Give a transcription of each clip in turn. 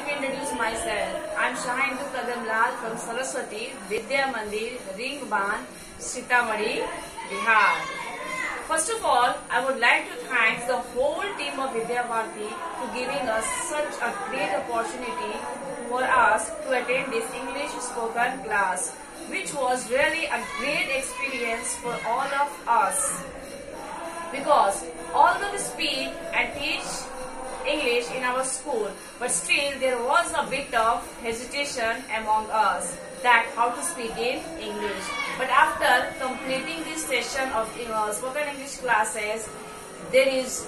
let me introduce myself. I'm Shahindu Kadam Lal from Saraswati Vidya Mandir, Ringban, Sitamarhi, Bihar. First of all, I would like to thank the whole team of Vidya Bharati for giving us such a great opportunity for us to attend this English spoken class, which was really a great experience for all of us. Because although we speak and teach English in our school, but still there was a bit of hesitation among us that how to speak in English. But after completing this session of uh, spoken English classes, there is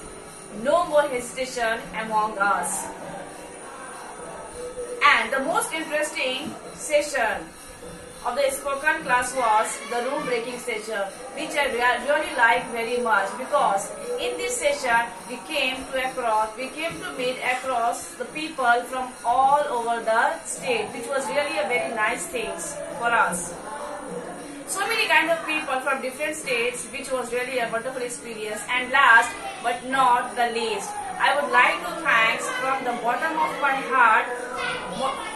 no more hesitation among us. And the most interesting session of the spoken class was the room breaking session which I really liked very much because in this session we came to across we came to meet across the people from all over the state which was really a very nice thing for us kind of people from different states which was really a wonderful experience and last but not the least I would like to thanks from the bottom of my heart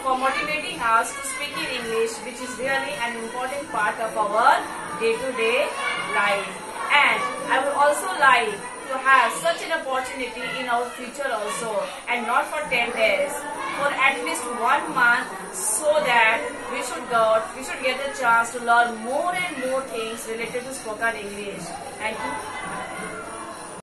for motivating us to speak in English which is really an important part of our day-to-day life. And I would also like to have such an opportunity in our future also and not for 10 days for at least one month so that we should get we should get a chance to learn more and more things related to spoken English. Thank you.